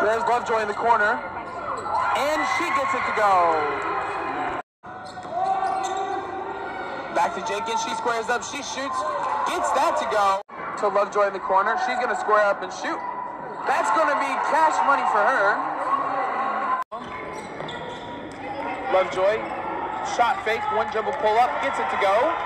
There's Lovejoy in the corner. And she gets it to go. Back to Jenkins. She squares up. She shoots. Gets that to go. To Lovejoy in the corner. She's going to square up and shoot. That's going to be cash money for her. Lovejoy. Shot fake. One dribble pull up. Gets it to go.